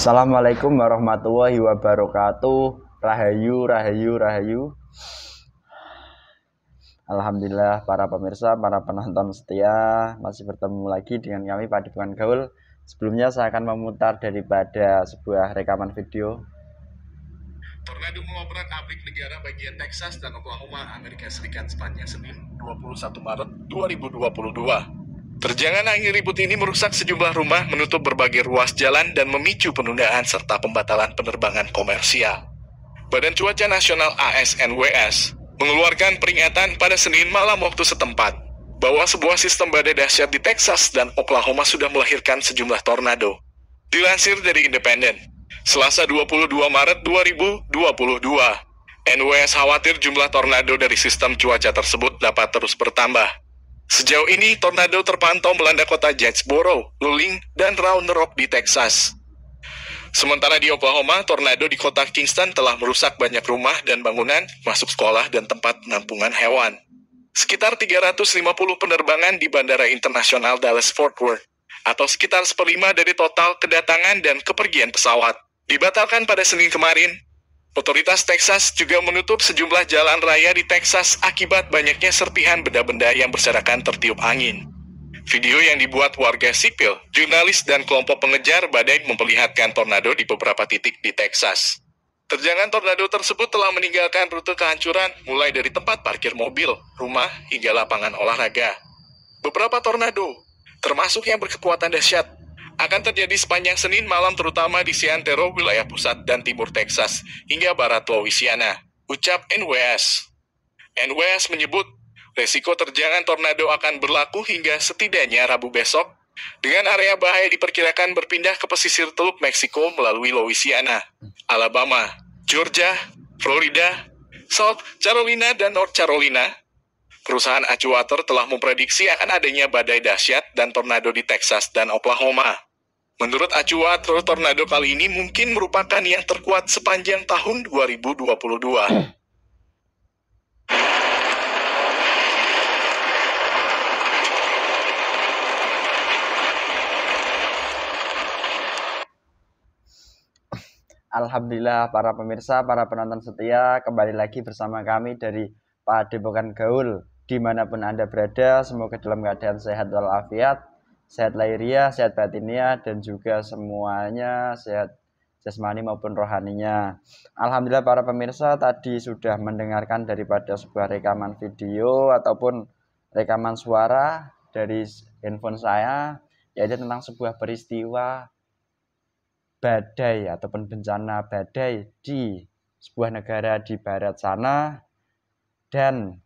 Assalamualaikum warahmatullahi wabarakatuh. Rahayu, rahayu, rahayu. Alhamdulillah para pemirsa, para penonton setia masih bertemu lagi dengan kami Padepokan Gaul. Sebelumnya saya akan memutar daripada sebuah rekaman video. Tornado mengobrak abrik negara bagian Texas dan Oklahoma, Amerika Serikat sepanjang Senin 21 Maret 2022. Terjangan angin ribut ini merusak sejumlah rumah, menutup berbagai ruas jalan, dan memicu penundaan serta pembatalan penerbangan komersial. Badan Cuaca Nasional ASNWS mengeluarkan peringatan pada Senin malam waktu setempat bahwa sebuah sistem badai dahsyat di Texas dan Oklahoma sudah melahirkan sejumlah tornado. Dilansir dari Independen, Selasa 22 Maret 2022, NWS khawatir jumlah tornado dari sistem cuaca tersebut dapat terus bertambah. Sejauh ini, tornado terpantau melanda kota Jacksboro, Luling, dan Round Rock di Texas. Sementara di Oklahoma, tornado di kota Kingston telah merusak banyak rumah dan bangunan, masuk sekolah dan tempat penampungan hewan. Sekitar 350 penerbangan di Bandara Internasional Dallas-Fort Worth, atau sekitar seperlima dari total kedatangan dan kepergian pesawat, dibatalkan pada Senin kemarin Otoritas Texas juga menutup sejumlah jalan raya di Texas akibat banyaknya serpihan benda-benda yang berserakan tertiup angin. Video yang dibuat warga sipil, jurnalis, dan kelompok pengejar badai memperlihatkan tornado di beberapa titik di Texas. Terjangan tornado tersebut telah meninggalkan rute kehancuran mulai dari tempat parkir mobil, rumah, hingga lapangan olahraga. Beberapa tornado, termasuk yang berkekuatan dahsyat, akan terjadi sepanjang Senin malam terutama di Siantero, wilayah pusat dan timur Texas, hingga barat Louisiana. Ucap NWS. NWS menyebut resiko terjangan tornado akan berlaku hingga setidaknya Rabu besok, dengan area bahaya diperkirakan berpindah ke pesisir Teluk Meksiko melalui Louisiana, Alabama, Georgia, Florida, South Carolina, dan North Carolina. Perusahaan Acuator telah memprediksi akan adanya badai dahsyat dan tornado di Texas dan Oklahoma. Menurut Acua, tornado kali ini mungkin merupakan yang terkuat sepanjang tahun 2022. Alhamdulillah para pemirsa, para penonton setia, kembali lagi bersama kami dari Padepokan Gaul. Di mana pun Anda berada, semoga dalam keadaan sehat walafiat, sehat lahiriah, sehat batinnya, dan juga semuanya sehat jasmani maupun rohaninya. Alhamdulillah para pemirsa tadi sudah mendengarkan daripada sebuah rekaman video ataupun rekaman suara dari handphone saya yaitu tentang sebuah peristiwa badai ataupun bencana badai di sebuah negara di barat sana dan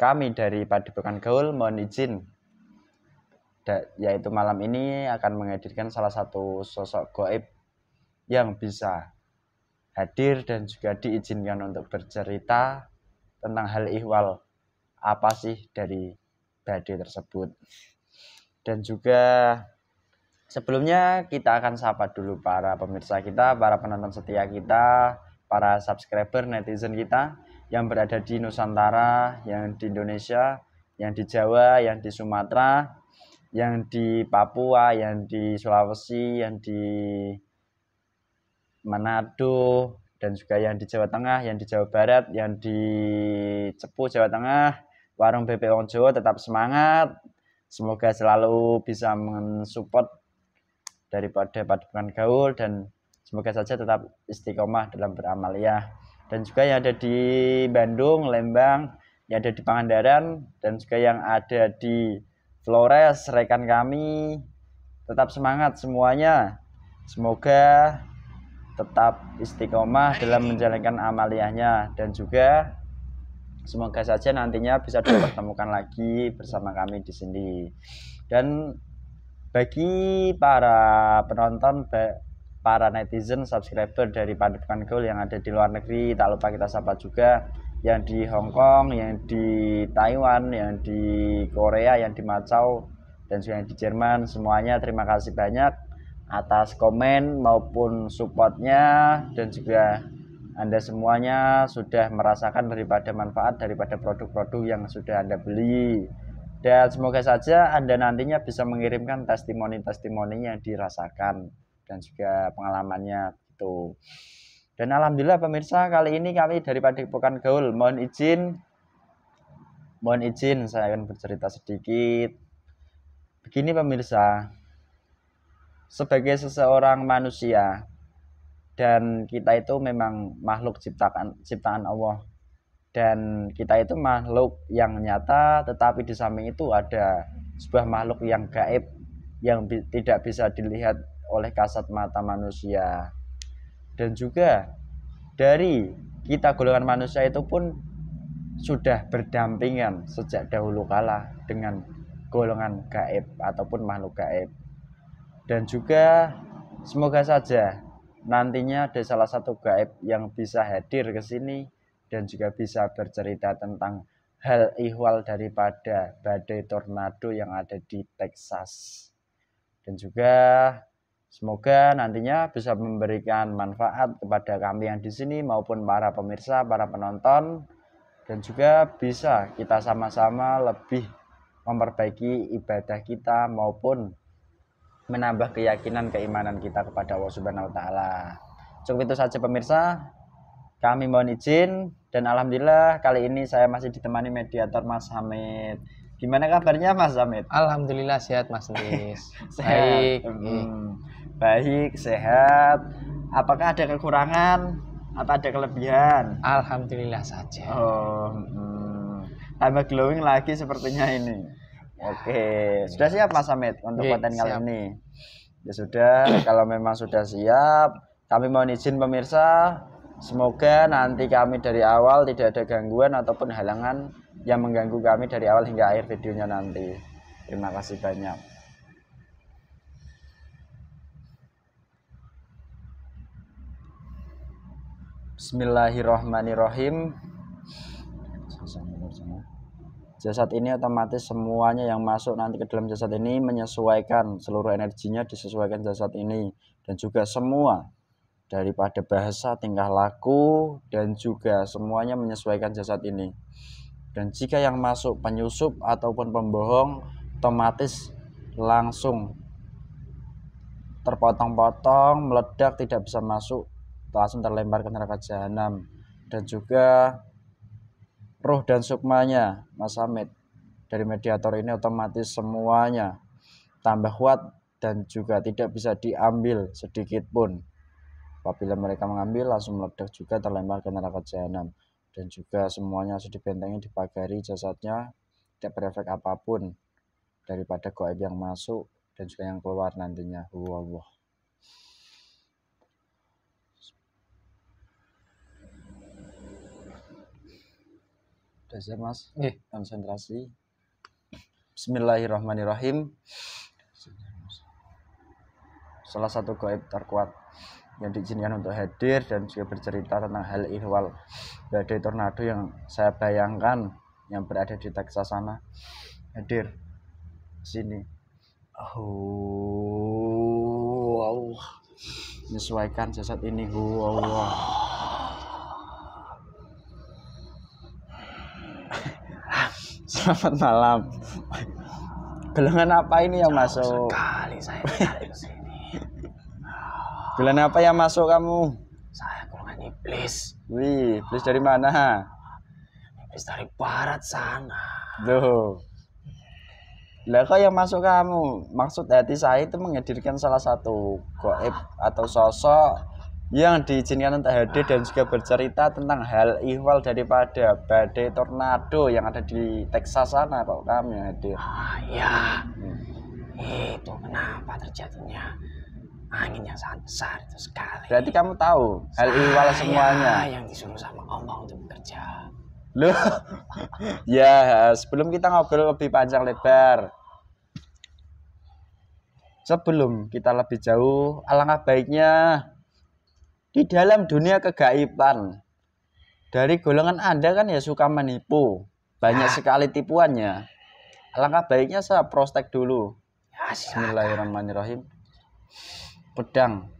kami dari Padepokan Gaul mohon izin yaitu malam ini akan menghadirkan salah satu sosok goib yang bisa hadir dan juga diizinkan untuk bercerita tentang hal ihwal apa sih dari badai tersebut. Dan juga sebelumnya kita akan sapa dulu para pemirsa kita, para penonton setia kita, para subscriber netizen kita yang berada di Nusantara, yang di Indonesia, yang di Jawa, yang di Sumatera, yang di Papua, yang di Sulawesi, yang di Manado, dan juga yang di Jawa Tengah, yang di Jawa Barat, yang di Cepu Jawa Tengah, warung BP Jawa tetap semangat. Semoga selalu bisa mensupport daripada padukan gaul dan semoga saja tetap istiqomah dalam beramal ya. Dan juga yang ada di Bandung, Lembang, yang ada di Pangandaran, dan juga yang ada di Flores, rekan kami, tetap semangat semuanya. Semoga tetap istiqomah dalam menjalankan amaliyahnya dan juga semoga saja nantinya bisa dipertemukan lagi bersama kami di sini. Dan bagi para penonton, para netizen, subscriber dari Padepokan Gold yang ada di luar negeri, tak lupa kita sapa juga yang di Hong Kong, yang di Taiwan, yang di Korea, yang di Macau, dan juga yang di Jerman. Semuanya terima kasih banyak atas komen maupun supportnya dan juga Anda semuanya sudah merasakan daripada manfaat daripada produk-produk yang sudah Anda beli. Dan semoga saja Anda nantinya bisa mengirimkan testimoni-testimoni yang dirasakan dan juga pengalamannya gitu. Dan alhamdulillah pemirsa kali ini kami dari Padepokan Gaul mohon izin. Mohon izin saya akan bercerita sedikit. Begini pemirsa, sebagai seseorang manusia dan kita itu memang makhluk ciptaan ciptaan Allah. Dan kita itu makhluk yang nyata tetapi di samping itu ada sebuah makhluk yang gaib yang bi tidak bisa dilihat oleh kasat mata manusia dan juga dari kita golongan manusia itu pun sudah berdampingan sejak dahulu kala dengan golongan gaib ataupun makhluk gaib dan juga semoga saja nantinya ada salah satu gaib yang bisa hadir ke sini dan juga bisa bercerita tentang hal ihwal daripada badai tornado yang ada di Texas. Dan juga semoga nantinya bisa memberikan manfaat kepada kami yang di sini maupun para pemirsa, para penonton dan juga bisa kita sama-sama lebih memperbaiki ibadah kita maupun menambah keyakinan keimanan kita kepada Allah Subhanahu wa taala. Cukup itu saja pemirsa. Kami mohon izin dan alhamdulillah kali ini saya masih ditemani mediator Mas Hamid. Gimana kabarnya Mas Hamid? Alhamdulillah sehat Mas Nis. baik. Hmm, baik, sehat. Apakah ada kekurangan? Apa ada kelebihan? Alhamdulillah saja. Oh, hmm. tambah glowing lagi sepertinya ini. Oke, sudah siap Mas Hamid untuk konten kali ini? Ya sudah, kalau memang sudah siap, kami mohon izin pemirsa Semoga nanti kami dari awal tidak ada gangguan ataupun halangan yang mengganggu kami dari awal hingga akhir videonya nanti. Terima kasih banyak. Bismillahirrahmanirrahim. Jasad ini otomatis semuanya yang masuk nanti ke dalam jasad ini menyesuaikan seluruh energinya disesuaikan jasad ini dan juga semua daripada bahasa, tingkah laku, dan juga semuanya menyesuaikan jasad ini. Dan jika yang masuk penyusup ataupun pembohong, otomatis langsung terpotong-potong, meledak, tidak bisa masuk, langsung terlempar ke neraka jahanam. Dan juga roh dan sukmanya, Mas Hamid, dari mediator ini otomatis semuanya tambah kuat dan juga tidak bisa diambil sedikit pun Apabila mereka mengambil, langsung meledak juga terlempar ke neraka jahanam. Dan juga semuanya sudah dibentengi, dipagari jasadnya, tidak berefek apa pun daripada goib yang masuk dan juga yang keluar nantinya. Allah. Dasar mas, eh. konsentrasi. Bismillahirrahmanirrahim. Salah satu goib terkuat yang diizinkan untuk hadir dan juga bercerita tentang hal ihwal badai tornado yang saya bayangkan yang berada di Texas sana hadir sini oh Allah menyesuaikan jasad ini oh Allah Selamat malam. Gelangan apa ini yang masuk? Sekali saya Bulan apa yang masuk kamu? Saya golongan iblis. Wih, iblis dari mana? Iblis dari barat sana. Tuh. Lah kok yang masuk kamu? Maksud hati saya itu menghadirkan salah satu goib atau sosok yang diizinkan untuk hadir dan juga bercerita tentang hal ihwal daripada badai tornado yang ada di Texas sana kok kami hadir. Ah ya, hmm. itu kenapa terjadinya angin yang sangat besar itu sekali. Berarti kamu tahu hal ihwal semuanya. yang disuruh sama Allah untuk bekerja. Loh, ya sebelum kita ngobrol lebih panjang lebar, sebelum kita lebih jauh, alangkah baiknya di dalam dunia kegaiban dari golongan Anda kan ya suka menipu, banyak ya. sekali tipuannya. Alangkah baiknya saya prostek dulu. Ya, Bismillahirrahmanirrahim. Pedang.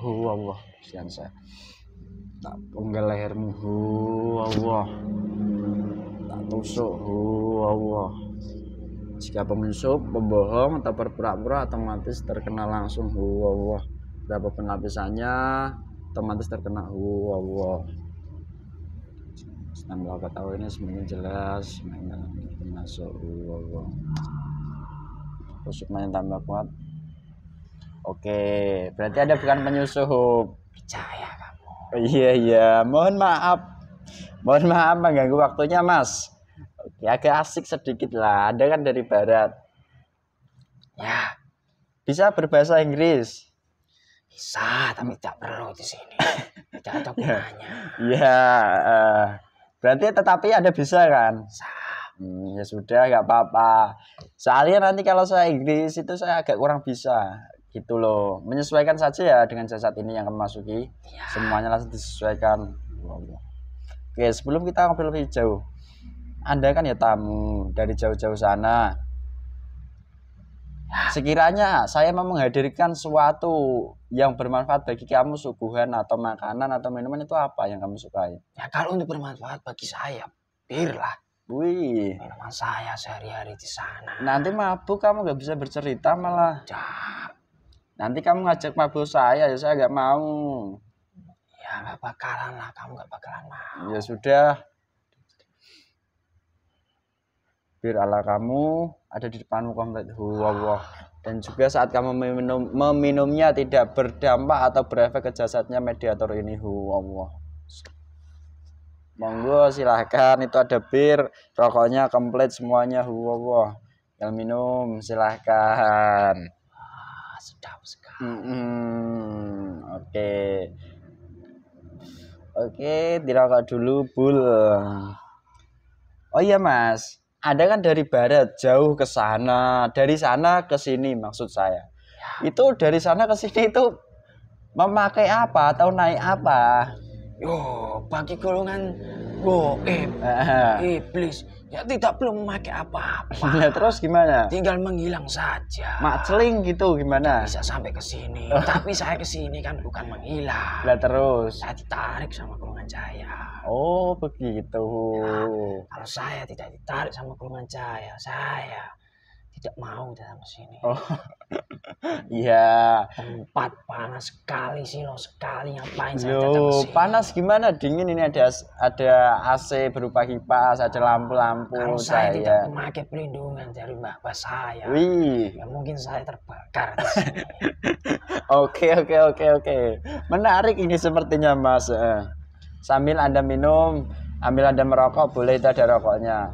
Hu Allah. Kesian saya. Tak penggal lehermu. Hu Allah. Tak tusuk. Hu Allah Jika penyusup, pembohong, atau berpura-pura otomatis terkena langsung huwa Berapapun lapisannya otomatis terkena huwa Setelah melakukan tahu ini semakin jelas, semakin masuk huwa Tusuk main tambah kuat. Oke, berarti ada bukan penyusup. Percaya kamu. Iya iya, mohon maaf. Mohon maaf mengganggu waktunya Mas. Oke, agak asik sedikit lah. Ada kan dari barat. Ya, Bisa berbahasa Inggris. bisa, tapi tidak perlu di sini. Tidak ada gunanya. Iya. eh, berarti tetapi ada bisa kan? Bisa. Hmm, ya sudah, nggak apa-apa. Soalnya nanti kalau saya Inggris itu saya agak kurang bisa. Gitu loh. Menyesuaikan saja ya dengan jasad ini yang akan masuki. Iya. Semuanya langsung disesuaikan. Oke, sebelum kita ngobrol lebih jauh. Anda kan ya tamu dari jauh-jauh sana. Sekiranya saya mau menghadirkan suatu yang bermanfaat bagi kamu, suguhan atau makanan atau minuman itu apa yang kamu sukai? Ya kalau untuk bermanfaat bagi saya, bir lah. Wih, Minuman saya sehari-hari di sana. nanti mabuk kamu nggak bisa bercerita malah. Jam. Nanti kamu ngajak mabuk saya, ya saya nggak mau. Ya nggak bakalan lah, kamu nggak bakalan mau. Ya sudah. Bir ala kamu ada di depanmu komplit. Huwawah. Dan juga saat kamu meminum, meminumnya tidak berdampak atau berefek ke jasadnya mediator ini. Huwawah. Monggo silahkan itu ada bir, rokoknya komplit semuanya. Huwawah. Yang minum silahkan. Ah, sedap sekali. Mm-mm. Oke. Oke, dirokok dulu, Bul. Oh iya, Mas. Ada kan dari barat jauh ke sana, dari sana ke sini maksud saya. Itu dari sana ke sini itu memakai apa atau naik apa? Yo, bagi golongan goib, Nah, iblis, ya tidak perlu memakai apa-apa. terus gimana? Tinggal menghilang saja. Mak celing gitu gimana? bisa sampai ke sini. Tapi saya ke sini kan bukan menghilang. Lah terus. Saya ditarik sama golongan cahaya. Oh, begitu. Kalau saya tidak ditarik sama golongan cahaya, saya tidak mau datang ke sini. Oh. Iya. Tempat panas sekali sih loh sekali ngapain saya datang ke sini. panas gimana? Dingin ini ada ada AC berupa kipas, ada lampu-lampu Kalau saya tidak saya. memakai pelindungan dari mbak saya, Wih, ya mungkin saya terbakar di sini. oke oke oke oke. Menarik ini sepertinya Mas. Eh, Sambil Anda minum, ambil Anda merokok, boleh itu ada rokoknya.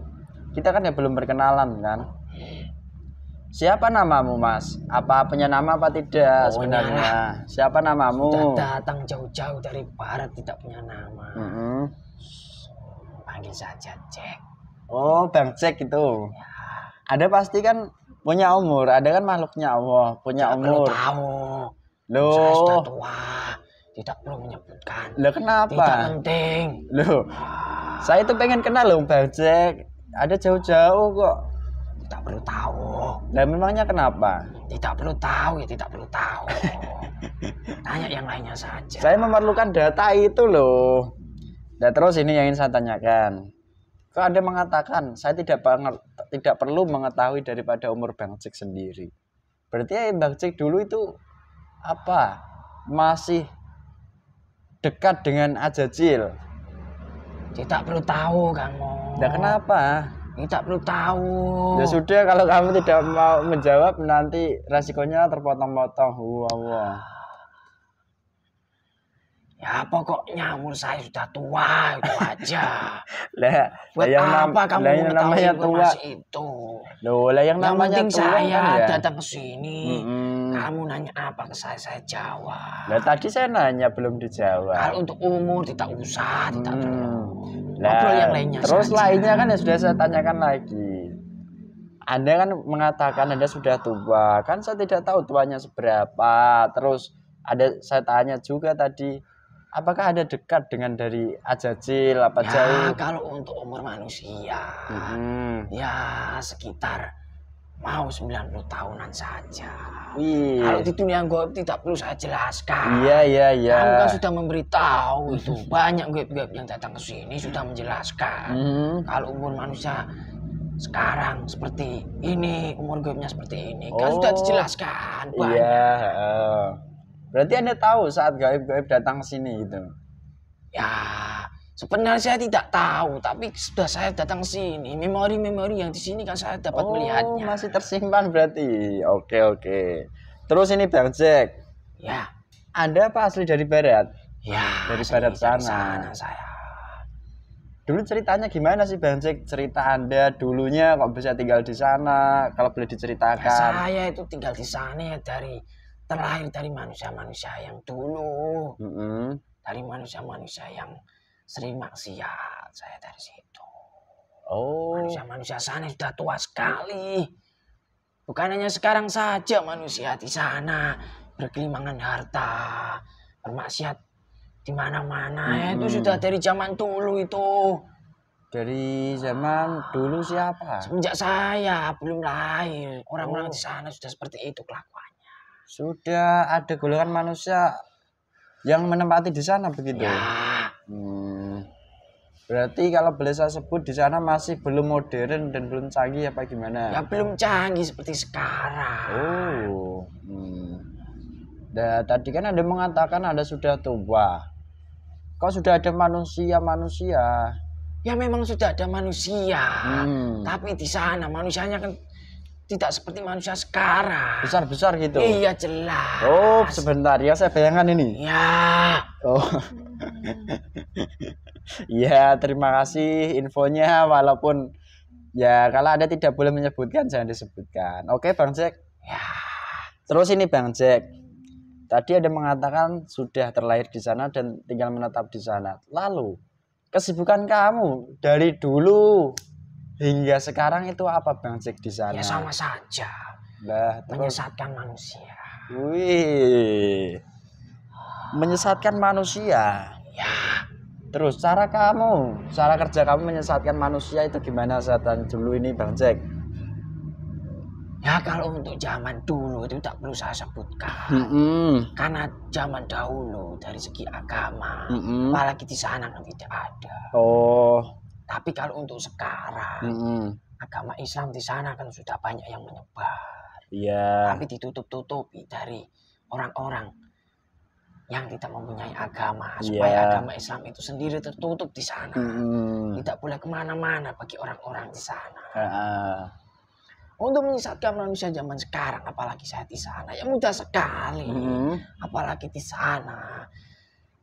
Kita kan ya belum berkenalan kan? Siapa namamu Mas? Apa punya nama apa tidak Oh, sebenarnya? Siapa namamu? Sudah datang jauh-jauh dari barat tidak punya nama. Mm-mm. Panggil saja Jack. Oh, Bang Jack itu. Ya, Ada pasti kan punya umur, ada kan makhluknya Allah, punya tidak umur. tahu. Saya sudah Loh, tua. Tidak perlu menyebutkan. loh Tidak kenapa? penting. Loh, Ah, saya itu pengen kenal loh Bang Jack. Ada jauh-jauh kok. Tidak perlu tahu. Lah memangnya kenapa? Tidak perlu tahu ya tidak perlu tahu. Tanya yang lainnya saja. Saya memerlukan data itu loh. Dan terus ini yang ingin saya tanyakan. Kok Anda mengatakan saya tidak tidak perlu mengetahui daripada umur Bang Jack sendiri. Berarti ya Bang Jack dulu itu apa? Masih dekat dengan Ajajil. Tidak perlu tahu kamu. Nah, kenapa? Tidak perlu tahu. Ya sudah kalau kamu tidak mau menjawab nanti resikonya terpotong-potong. Wah, wah. Ya pokoknya umur saya sudah tua itu aja. Lah, Buat yang apa kamu lah yang namanya tua. itu? Loh, lah yang Yang namanya penting tua saya kan ya. datang ke sini. Mm-mm. Kamu nanya apa ke saya, saya jawab. Lah tadi saya nanya belum dijawab. Kalau untuk umur tidak usah, tidak Hmm. perlu. Lah, Ngobrol yang lainnya terus saja. lainnya kan ya sudah saya tanyakan lagi. Anda kan mengatakan Anda sudah tua, kan saya tidak tahu tuanya seberapa. Terus ada saya tanya juga tadi, apakah ada dekat dengan dari Ajajil apa Ya, jauh? kalau untuk umur manusia, Hmm. ya sekitar mau 90 tahunan saja. Wih. Kalau di dunia goib tidak perlu saya jelaskan. Iya iya iya. Kamu kan sudah memberitahu itu banyak goib-goib yang datang ke sini sudah menjelaskan. Hmm. Kalau umur manusia sekarang seperti ini, umur gaibnya seperti ini. Kan sudah Oh. dijelaskan. banyak. Iya. Berarti anda tahu saat gaib-gaib datang ke sini gitu. Ya, sebenarnya saya tidak tahu, tapi sudah saya datang sini. Memori-memori yang di sini kan saya dapat oh, melihatnya. masih tersimpan berarti. Oke oke. Terus ini Bang Jack, Ya, Anda apa asli dari barat? ya. Dari barat dari sana. saya. Dulu ceritanya gimana sih Bang Jack? Cerita Anda dulunya kok bisa tinggal di sana? Kalau boleh Ya, diceritakan. saya itu tinggal di sana ya dari terlahir dari manusia-manusia yang dulu, Mm-mm. dari manusia-manusia yang sering maksiat. Saya dari situ. Oh, Manusia-manusia sana sudah tua sekali. Bukan hanya sekarang saja manusia di sana berkelimangan harta, bermaksiat di mana-mana. Ya, Itu Mm-mm. sudah dari zaman dulu itu. dari zaman dulu siapa? Semenjak saya belum lahir, orang-orang Oh. di sana sudah seperti itu kelakuannya. Sudah ada golongan manusia yang menempati di sana begitu. Ya, Hmm. Berarti kalau boleh saya sebut di sana masih belum modern dan belum canggih apa gimana? ya belum canggih seperti sekarang. Oh. Hmm. Nah, tadi kan Anda mengatakan Anda sudah tua. Kok sudah ada manusia-manusia? Ya memang sudah ada manusia, Hmm. tapi di sana manusianya kan tidak seperti manusia sekarang. Besar-besar gitu. Iya jelas. Oh, sebentar ya saya bayangkan ini. Ya, Oh. Iya, terima kasih infonya walaupun ya kalau Anda tidak boleh menyebutkan jangan disebutkan. Oke, Bang Jack. ya. Terus ini Bang Jack. Tadi ada mengatakan sudah terlahir di sana dan tinggal menetap di sana. Lalu, kesibukan kamu dari dulu hingga sekarang itu apa Bang Jack di sana? Ya sama saja, Lah, terus menyesatkan manusia. Wih. Menyesatkan manusia. Ya, Terus cara kamu, cara kerja kamu menyesatkan manusia itu gimana saat dulu ini Bang Jack? ya kalau untuk zaman dulu itu tak perlu saya sebutkan. Mm-mm. Karena zaman dahulu dari segi agama, Mm-mm. apalagi di sana kan tidak ada. Oh. Tapi kalau untuk sekarang, Mm-mm. agama Islam di sana kan sudah banyak yang menyebar. Iya. Tapi ditutup-tutupi dari orang-orang yang tidak mempunyai agama. Supaya Iya. agama Islam itu sendiri tertutup di sana. Mm-mm. Tidak boleh ke mana-mana bagi orang-orang di sana. Ah, Untuk menyesatkan manusia zaman sekarang, apalagi saya di sana, ya mudah sekali. mm-mm. Apalagi di sana.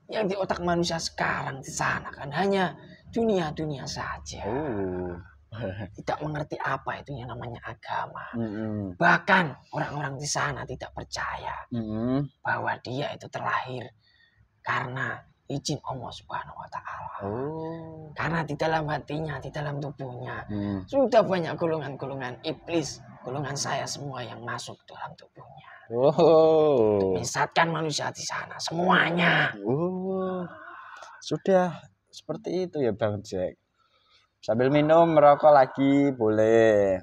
Yang di otak manusia sekarang di sana kan hanya dunia-dunia saja. Oh. Tidak mengerti apa itu yang namanya agama. Mm-mm. Bahkan orang-orang di sana tidak percaya Mm-mm. bahwa dia itu terlahir karena izin Allah Subhanahu wa taala. Oh. Karena di dalam hatinya, di dalam tubuhnya Mm. sudah banyak golongan-golongan iblis, golongan saya semua yang masuk dalam tubuhnya. Oh. Menyesatkan manusia di sana semuanya. Oh. Sudah seperti itu ya Bang Jack. Sambil minum merokok lagi boleh.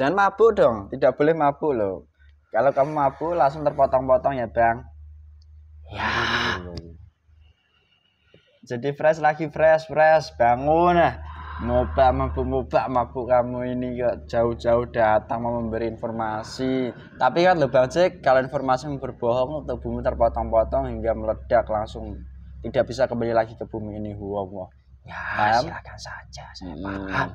Jangan mabuk dong, tidak boleh mabuk loh. Kalau kamu mabuk langsung terpotong-potong ya Bang. Ya, Jadi fresh lagi fresh fresh bangun. Ngobak mabuk ngobak mabuk kamu ini kok jauh-jauh datang mau memberi informasi. Tapi kan lo Bang Jack, kalau informasi berbohong tubuhmu terpotong-potong hingga meledak langsung tidak bisa kembali lagi ke bumi ini. Wow. ya Paham? silakan saja, saya Hmm. paham.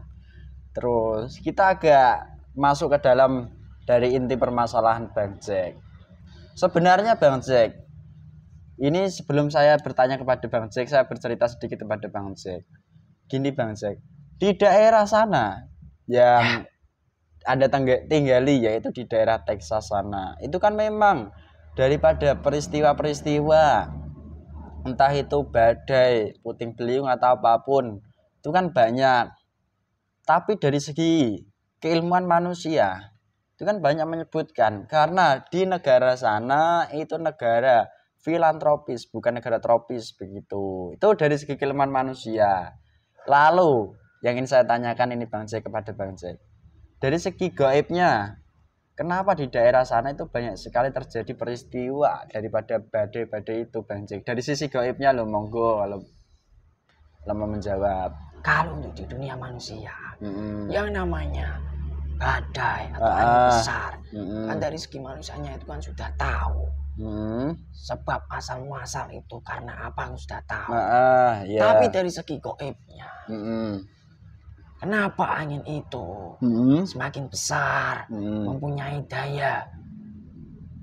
Terus kita agak masuk ke dalam dari inti permasalahan Bang Jack. Sebenarnya Bang Jack, ini sebelum saya bertanya kepada Bang Jack, saya bercerita sedikit kepada Bang Jack. Gini Bang Jack, di daerah sana yang ada tangga, tinggali yaitu di daerah Texas sana, itu kan memang daripada peristiwa-peristiwa entah itu badai, puting beliung atau apa pun, itu kan banyak. Tapi dari segi keilmuan manusia, itu kan banyak menyebutkan karena di negara sana itu negara filantropis, bukan negara tropis begitu. Itu dari segi keilmuan manusia. Lalu yang ingin saya tanyakan ini Bang Jack kepada Bang Jack. Dari segi gaibnya, kenapa di daerah sana itu banyak sekali terjadi peristiwa daripada badai-badai itu Bang Jack? Dari sisi gaibnya lo monggo kalau lama menjawab. Kalau untuk di dunia manusia, Mm-mm. yang namanya badai atau Ah, angin ah. besar, Mm-mm. kan dari segi manusianya itu kan sudah tahu. Mm-mm. Sebab asal muasal itu karena apa sudah tahu. Ah, ah, iya. Tapi dari segi goibnya, Mm-mm. Kenapa angin itu Mm-mm. semakin besar, Mm-mm. mempunyai daya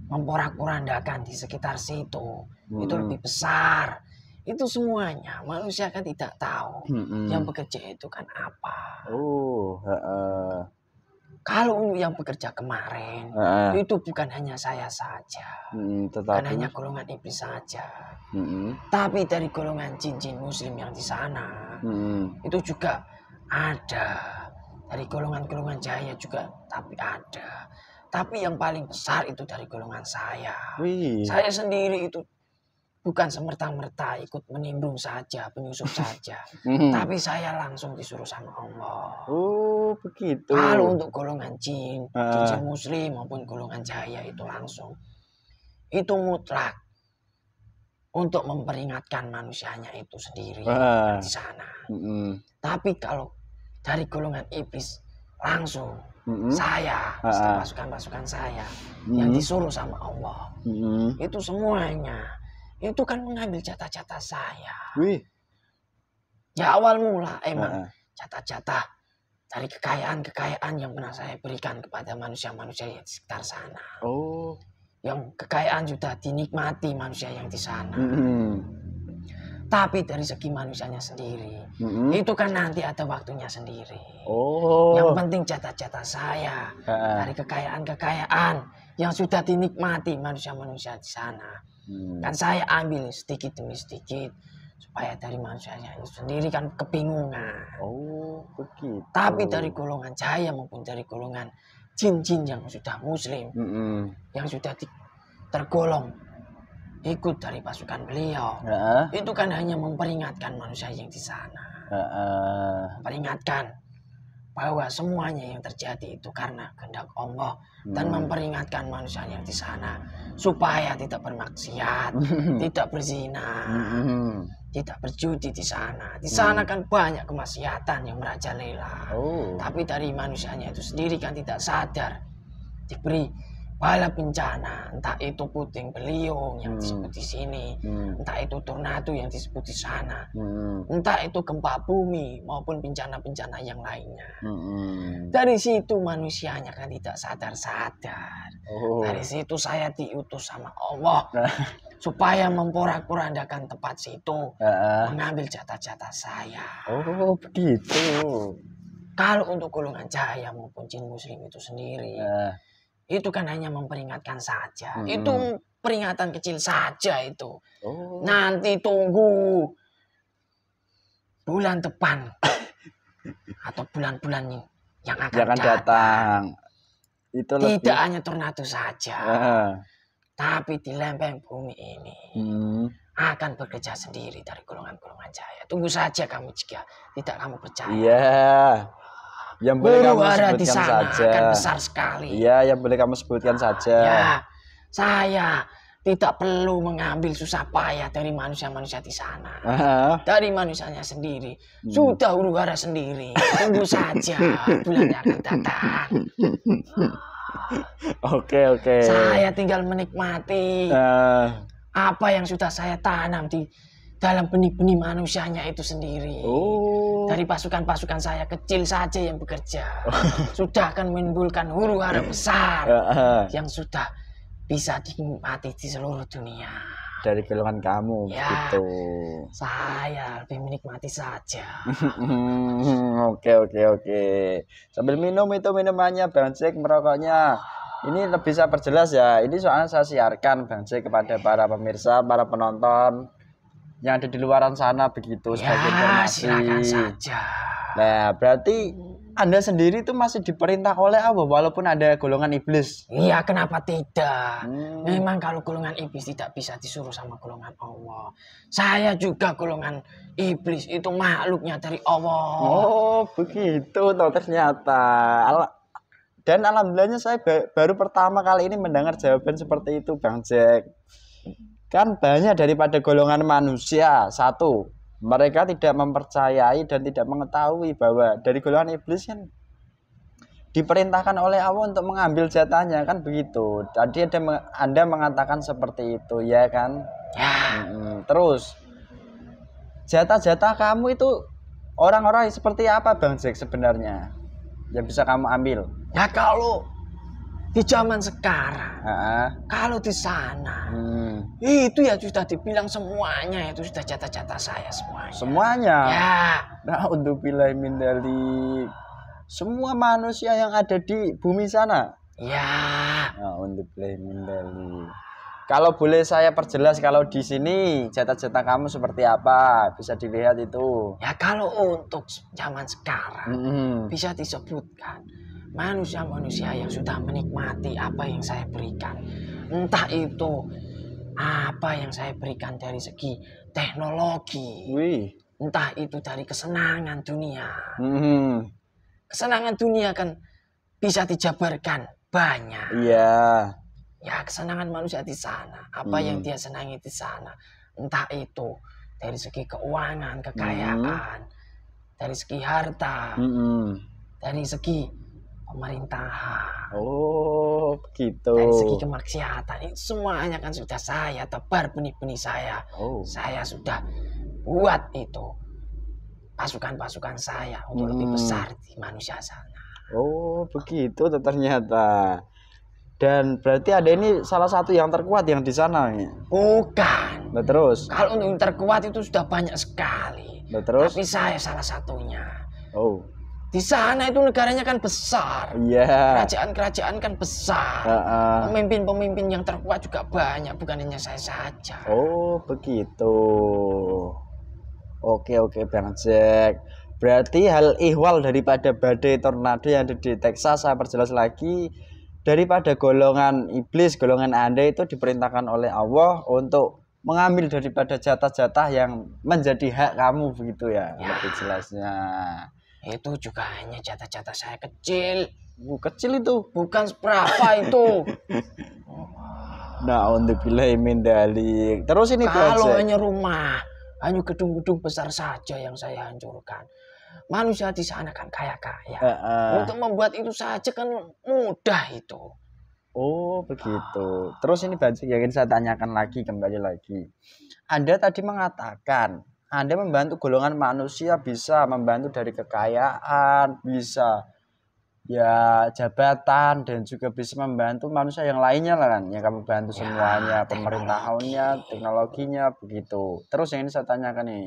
memporak-porandakan di sekitar situ, itu Mm-mm. lebih besar. Itu semuanya manusia kan tidak tahu. Mm-mm. Yang bekerja itu kan apa? Oh, heeh. Kalau untuk yang bekerja kemarin, Heeh. itu bukan hanya saya saja, Mm, bukan hanya golongan iblis saja, Mm-mm. tapi dari golongan jin-jin muslim yang di sana, Mm-mm. itu juga ada. Dari golongan-golongan jaya juga, tapi ada. Tapi yang paling besar itu dari golongan saya. Wih. Saya sendiri itu bukan semerta-merta ikut menimbrung saja, penyusup saja. Mm. Tapi saya langsung disuruh sama Allah. Oh, begitu. Kalau untuk golongan jin, Ah. jin muslim maupun golongan jaya itu langsung. Itu mutlak untuk memperingatkan manusianya itu sendiri Ah. di sana. Mm-mm. Tapi kalau dari golongan iblis langsung Mm-mm. saya, pasukan-pasukan saya Mm. yang disuruh sama Allah Mm-mm. itu semuanya itu kan mengambil jatah-jatah saya. Wih. Ya awal mula emang Heeh. jatah-jatah dari kekayaan-kekayaan yang pernah saya berikan kepada manusia-manusia yang di sekitar sana. Oh. Yang kekayaan sudah dinikmati manusia yang di sana. Mm-mm. Tapi dari segi manusianya sendiri, Mm-mm. itu kan nanti ada waktunya sendiri. Oh. Yang penting jatah-jatah saya Heeh. dari kekayaan-kekayaan yang sudah dinikmati manusia-manusia di sana. Hmm. Kan saya ambil sedikit demi sedikit supaya dari manusianya itu sendiri kan kebingungan. Oh, begitu. Tapi dari golongan jaya maupun dari golongan jin-jin yang sudah muslim, Mm-mm. yang sudah di- tergolong ikut dari pasukan beliau, Heeh. itu kan hanya memperingatkan manusia yang di sana, Heeh. memperingatkan bahwa semuanya yang terjadi itu karena kehendak Allah dan Hmm. memperingatkan manusia yang di sana supaya tidak bermaksiat, tidak berzina, Mm-mm. tidak berjudi di sana. Di sana kan banyak kemaksiatan yang merajalela. Oh. Tapi dari manusianya itu sendiri kan tidak sadar diberi bala bencana, entah itu puting beliung yang Hmm. disebut di sini, Hmm. entah itu tornado yang disebut di sana, Hmm. entah itu gempa bumi maupun bencana-bencana yang lainnya. Hmm. Dari situ manusianya kan tidak sadar-sadar. Oh. Dari situ saya diutus sama Allah supaya memporak-porandakan tempat situ, mengambil jatah-jatah saya. Oh, begitu. Kalau untuk golongan jaya maupun jin muslim itu sendiri, Eh, itu kan hanya memperingatkan saja. Hmm. Itu peringatan kecil saja itu. oh. Nanti tunggu bulan depan atau bulan-bulan yang akan, yang akan datang. Itu lebih. Tidak hanya tornado saja, Heeh. tapi di lempeng bumi ini Hmm. akan bekerja sendiri dari golongan-golongan jaya. Tunggu saja kamu jika tidak kamu percaya. Iya. Yang boleh kamu di sebutkan sana saja. akan besar sekali. Iya, yang boleh kamu sebutkan saja. Ya, saya tidak perlu mengambil susah payah dari manusia-manusia di sana. Heeh. Dari manusianya sendiri. Hmm. Sudah huru hara sendiri. Tunggu saja bulan yang akan datang. Oke, oke. Saya tinggal menikmati Eh, apa yang sudah saya tanam di dalam benih-benih manusianya itu sendiri. oh. Dari pasukan-pasukan saya kecil saja yang bekerja. Sudah akan menimbulkan huru hara besar. Yang sudah bisa dinikmati di seluruh dunia. Dari golongan kamu Ya. begitu. Saya lebih menikmati saja. Oke oke oke. Sambil minum itu minumannya Bang Jack merokoknya. Ini lebih saya perjelas ya. Ini soalnya saya siarkan Bang Jack kepada para pemirsa, para penonton yang ada di luaran sana begitu sebagai ya, informasi. silakan saja. Nah, berarti Anda sendiri itu masih diperintah oleh Allah walaupun ada golongan iblis. Iya, kenapa tidak? Hmm. Memang kalau golongan iblis tidak bisa disuruh sama golongan Allah. Saya juga golongan iblis itu makhluknya dari Allah. Oh, begitu toh ternyata. Al- Dan alhamdulillahnya saya ba- baru pertama kali ini mendengar jawaban seperti itu, Bang Jack. Kan banyak daripada golongan manusia, satu. mereka tidak mempercayai dan tidak mengetahui bahwa dari golongan iblis kan diperintahkan oleh Allah untuk mengambil jatahnya kan begitu. Tadi ada Anda mengatakan seperti itu ya kan? Ya, Mm-mm. Terus jatah-jatah kamu itu orang-orang seperti apa Bang Jack sebenarnya yang bisa kamu ambil? ya kalau di zaman sekarang, Ah, kalau di sana, hmm. itu ya sudah dibilang semuanya itu sudah jatah-jatah saya semuanya. Semuanya. Ya, Nah, untuk pilih mindali semua manusia yang ada di bumi sana. ya, Nah, untuk pilih mindali. Kalau boleh saya perjelas kalau di sini jatah-jatah kamu seperti apa? Bisa dilihat itu. ya kalau untuk zaman sekarang Mm-mm. bisa disebutkan manusia-manusia yang sudah menikmati apa yang saya berikan. Entah itu apa yang saya berikan dari segi teknologi, Wih. entah itu dari kesenangan dunia. Mm-mm. Kesenangan dunia kan bisa dijabarkan banyak. Iya. Ya, kesenangan manusia di sana, apa Hmm. yang dia senangi di sana. Entah itu dari segi keuangan, kekayaan, dari segi harta, Mm-mm. dari segi pemerintahan, Oh, begitu. dari segi kemaksiatan. Itu semuanya kan sudah saya tebar benih-benih saya. Oh. Saya sudah buat itu pasukan-pasukan saya untuk lebih Hmm. besar di manusia sana. Oh, begitu ternyata. Dan berarti ada ini salah satu yang terkuat yang di sana. ya? Bukan. Nah, terus. Kalau untuk yang terkuat itu sudah banyak sekali. Nah, terus. Tapi saya salah satunya. Oh. Di sana itu negaranya kan besar. Iya. Kerajaan-kerajaan kan besar. Heeh. Pemimpin-pemimpin yang terkuat juga banyak, bukan hanya saya saja. Oh, begitu. Oke, oke, Bang Jack. Berarti hal ihwal daripada badai tornado yang ada di Texas, saya perjelas lagi. Daripada golongan iblis, golongan Anda itu diperintahkan oleh Allah untuk mengambil daripada jatah-jatah yang menjadi hak kamu begitu ya, Ya. lebih jelasnya. Itu juga hanya jatah-jatah saya kecil. Uh, kecil itu. Bukan seberapa itu. Nah, untuk bilai mindalik. Terus ini Kalau hanya rumah, hanya gedung-gedung besar saja yang saya hancurkan. Manusia di sana kan kaya-kaya. Heeh. Untuk membuat itu saja kan mudah itu. Oh begitu. Terus ini Bang Jack, yang ingin saya tanyakan lagi kembali lagi. Anda tadi mengatakan Anda membantu golongan manusia bisa membantu dari kekayaan, bisa ya jabatan dan juga bisa membantu manusia yang lainnya lah kan yang kamu bantu Ya, semuanya teknologi. pemerintahannya teknologinya begitu terus yang ini saya tanyakan nih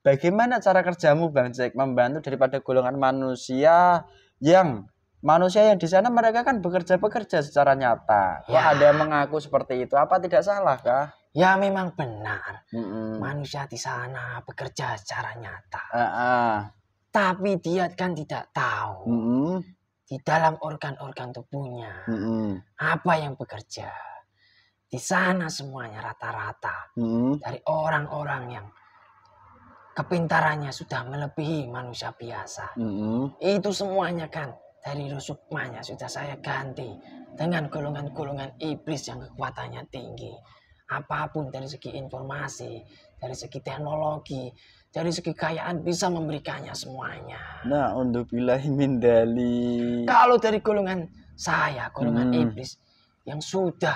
bagaimana cara kerjamu Bang Jack membantu daripada golongan manusia yang manusia yang di sana mereka kan bekerja bekerja secara nyata kok Ya. ada yang mengaku seperti itu apa tidak salah kah Ya memang benar. Mm-mm. Manusia di sana bekerja secara nyata. Ah. Tapi dia kan tidak tahu Mm-mm. di dalam organ-organ tubuhnya Mm-mm. apa yang bekerja. Di sana semuanya rata-rata Mm-mm. dari orang-orang yang kepintarannya sudah melebihi manusia biasa. Mm-mm. Itu semuanya kan dari rusukmanya sudah saya ganti dengan golongan-golongan iblis yang kekuatannya tinggi. Apa pun dari segi informasi, dari segi teknologi, dari segi kekayaan bisa memberikannya semuanya. Nah, untuk bilahi mindali. Kalau dari golongan saya, golongan Hmm. iblis yang sudah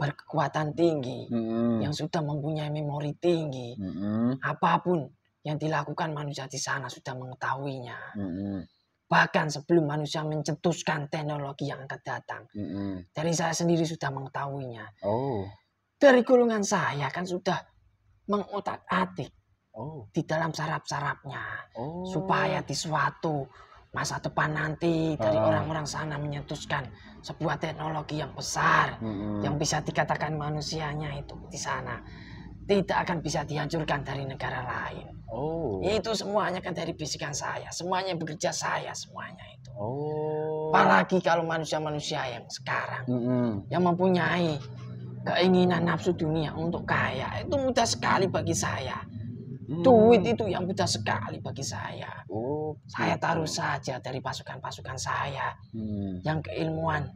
berkekuatan tinggi, Mm-mm. yang sudah mempunyai memori tinggi, Mm-mm. apa pun yang dilakukan manusia di sana sudah mengetahuinya. Mm-mm. Bahkan sebelum manusia mencetuskan teknologi yang akan datang, Mm-mm. dari saya sendiri sudah mengetahuinya. Oh, Dari golongan saya kan sudah mengotak-atik oh, di dalam saraf-sarafnya oh. supaya di suatu masa depan nanti dari Ah. orang-orang sana menyetuskan sebuah teknologi yang besar Mm-mm. yang bisa dikatakan manusianya itu di sana tidak akan bisa dihancurkan dari negara lain. Oh. Itu semuanya kan dari bisikan saya, semuanya bekerja saya semuanya itu. Oh. Apalagi kalau manusia-manusia yang sekarang Mm-mm. yang mempunyai keinginan nafsu dunia untuk kaya itu mudah sekali bagi saya. Hmm. Duit itu yang mudah sekali bagi saya. Oh. Saya gitu. taruh saja dari pasukan-pasukan saya Hmm. yang keilmuan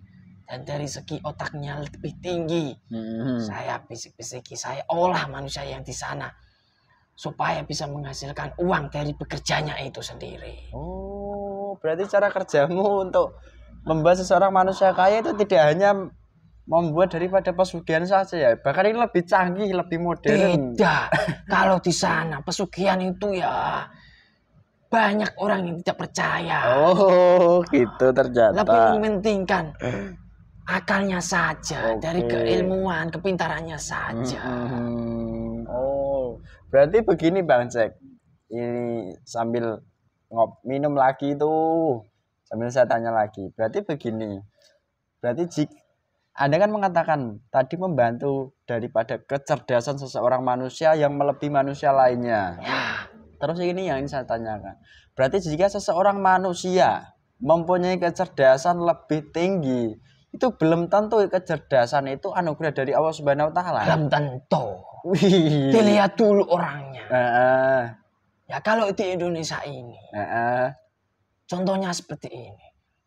dan dari segi otaknya lebih tinggi. Mm-mm. Saya bisik-bisiki, saya olah manusia yang di sana supaya bisa menghasilkan uang dari bekerjanya itu sendiri. Oh, berarti cara kerjamu untuk membuat seseorang manusia kaya itu tidak hanya membuat daripada pesugihan saja ya, bahkan ini lebih canggih, lebih modern. Tidak. Kalau di sana pesugihan itu ya banyak orang yang tidak percaya. Oh, gitu ternyata. Lebih mementingkan akalnya saja Oke. dari keilmuan, kepintarannya saja. Mhm. Oh, berarti begini Bang Jack. Ini sambil ngop minum lagi tuh. Sambil saya tanya lagi. Berarti begini. Berarti jik Anda kan mengatakan tadi membantu daripada kecerdasan seseorang manusia yang melebihi manusia lainnya. Ya, Terus ini yang ingin saya tanyakan. Berarti jika seseorang manusia mempunyai kecerdasan lebih tinggi, itu belum tentu kecerdasan itu anugerah dari Allah Subhanahu wa taala. belum tentu. Wih. Dilihat dulu orangnya. Heeh, Ya kalau di Indonesia ini, heeh. contohnya seperti ini.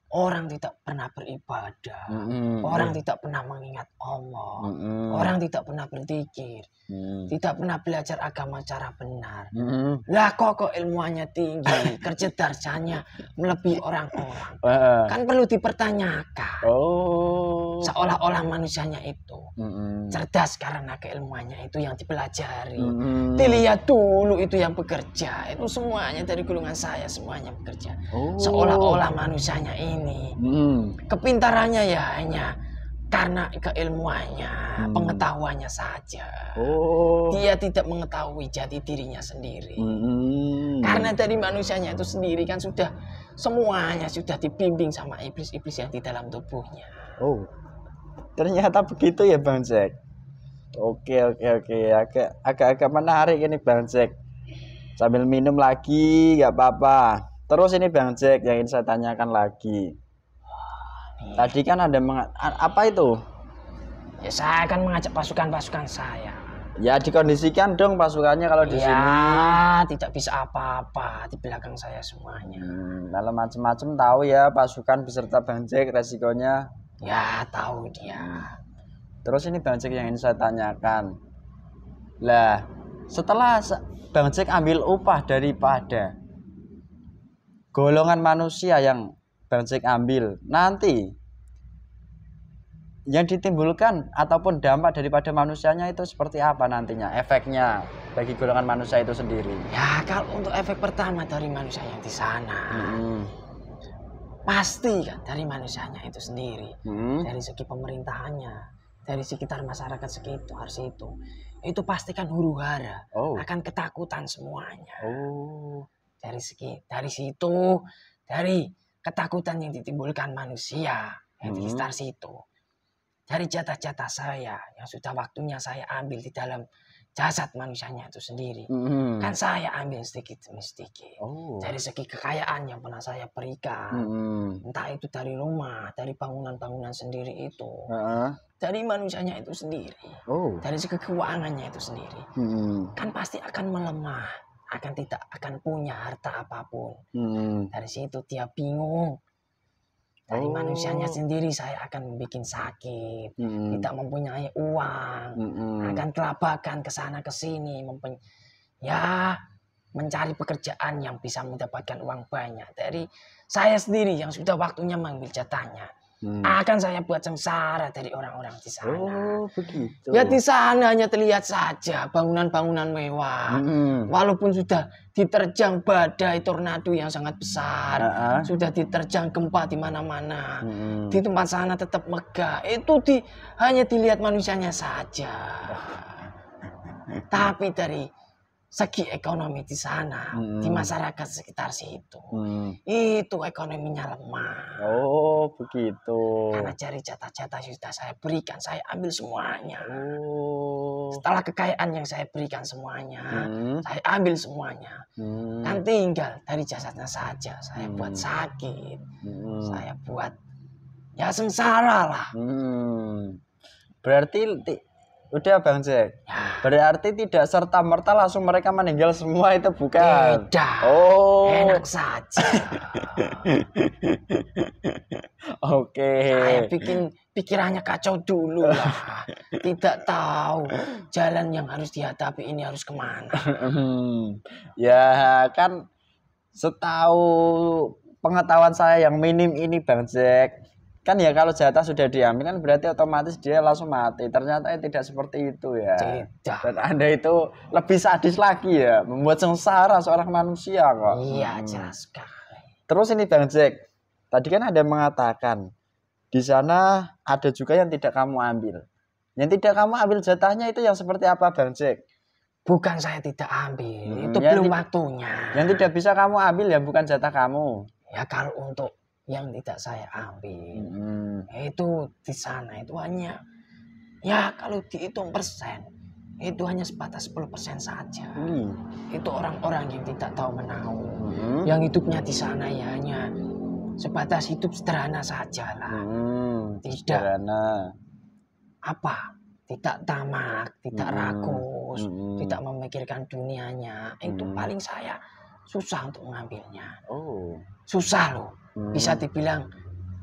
Orang tidak pernah beribadah. Mm-mm. Orang tidak pernah mengingat Allah. Mm-mm. Orang tidak pernah berzikir. Mm. Tidak pernah belajar agama cara benar. Mm-mm. Lah kok kok ilmuannya tinggi, kecerdasannya melebihi orang-orang. Heeh. Kan perlu dipertanyakan. Oh. Seolah-olah manusianya itu Mm-mm. cerdas karena keilmuannya itu yang dipelajari. Mm-mm. Dilihat dulu itu yang bekerja. Itu semuanya dari golongan saya semuanya bekerja. Oh. Seolah-olah manusianya ini Mm. kepintarannya ya hanya karena keilmuannya, Hmm. pengetahuannya saja. Oh. Dia tidak mengetahui jati dirinya sendiri. Mm-mm. Karena dari manusianya itu sendiri kan sudah semuanya sudah dibimbing sama iblis-iblis yang di dalam tubuhnya. Oh, ternyata begitu ya Bang Jack. Oke oke oke, agak agak agak menarik ini Bang Jack. Sambil minum lagi, nggak apa-apa. Terus ini Bang Jack yang ingin saya tanyakan lagi. Tadi kan ada menga- apa itu? Ya saya akan mengajak pasukan-pasukan saya. Ya dikondisikan dong pasukannya kalau di sini. Ya, tidak bisa apa-apa di belakang saya semuanya. Hmm, kalau macam-macam tahu ya pasukan beserta Bang Jack resikonya. Ya, tahu dia. Terus ini Bang Jack yang ingin saya tanyakan. Lah, setelah se- Bang Jack ambil upah daripada golongan manusia yang Jack ambil, nanti yang ditimbulkan ataupun dampak daripada manusianya itu seperti apa nantinya efeknya bagi golongan manusia itu sendiri. Ya, kalau untuk efek pertama dari manusia yang di sana, Hmm. pasti kan dari manusianya itu sendiri. Hmm. Dari segi pemerintahannya, dari sekitar masyarakat sekitar situ. Itu pastikan huru hara, Oh. akan ketakutan semuanya. Oh. Dari segi dari situ, dari ketakutan yang ditimbulkan manusia yang di Hmm. sekitar situ. Dari jatah-jatah saya yang sudah waktunya saya ambil di dalam jasad manusianya itu sendiri. Hmm. Kan saya ambil sedikit demi sedikit. Oh. Dari segi kekayaan yang pernah saya berikan. Hmm. Entah itu dari rumah, dari bangunan-bangunan sendiri itu. Heeh. Dari manusianya itu sendiri. Oh. Dari segi keuangannya itu sendiri. Hmm. Kan pasti akan melemah. Akan tidak akan punya harta apa pun. Hmm. Dari situ dia bingung. Dari Oh. manusianya sendiri saya akan bikin sakit. Hmm. Tidak mempunyai uang. Hmm. Akan kelabakan ke sana ke sini. Ya, mencari pekerjaan yang bisa mendapatkan uang banyak. Dari saya sendiri yang sudah waktunya mengambil jatahnya. Hmm. Akan saya buat sengsara dari orang-orang di sana. Oh, begitu. Ya di sana hanya terlihat saja bangunan-bangunan mewah. Hmm. Walaupun sudah diterjang badai tornado yang sangat besar, Heeh. sudah diterjang gempa di mana-mana. Hmm. Di tempat sana tetap megah. Itu di, hanya dilihat manusianya saja. Tapi dari segi ekonomi di sana, Hmm. di masyarakat sekitar situ, Hmm. itu ekonominya lemah. Oh, begitu. Karena cari jatah-jatah sudah saya berikan, saya ambil semuanya. Oh. Setelah kekayaan yang saya berikan semuanya, Hmm. saya ambil semuanya. Hmm. Kan tinggal dari jasadnya saja, saya buat Hmm. sakit, Hmm. saya buat ya sengsara lah. Hmm. Berarti ti- Udah Bang Jack. Ya, Berarti tidak serta merta langsung mereka meninggal semua itu bukan. tidak. Oh. Enak saja. Oke. Saya bikin pikirannya kacau dulu lah. Tidak tahu jalan yang harus dihadapi ini harus ke mana. ya kan setahu pengetahuan saya yang minim ini Bang Jack kan ya kalau jatah sudah diambil kan berarti otomatis dia langsung mati ternyata ya tidak seperti itu ya Tidak. dan anda itu lebih sadis lagi ya membuat sengsara seorang manusia kok Iya, Hmm. jelas sekali. terus ini Bang Jack tadi kan ada mengatakan di sana ada juga yang tidak kamu ambil yang tidak kamu ambil jatahnya itu yang seperti apa Bang Jack Bukan saya tidak ambil, Hmm, itu belum waktunya. yang tidak bisa kamu ambil ya bukan jatah kamu Ya kalau untuk yang tidak saya ambil, Hmm. itu di sana itu hanya ya kalau dihitung persen itu hanya sebatas 10% saja. Hmm. Itu orang-orang yang tidak tahu menahu. Hmm. Yang hidupnya di sana ya hanya sebatas hidup sederhana saja lah. Hmm. Tidak. Sederhana. Apa? Tidak tamak, tidak Hmm. rakus, Hmm. tidak memikirkan dunianya. Itu Hmm. paling saya susah untuk mengambilnya. Oh. Susah loh. Hmm. Bisa dibilang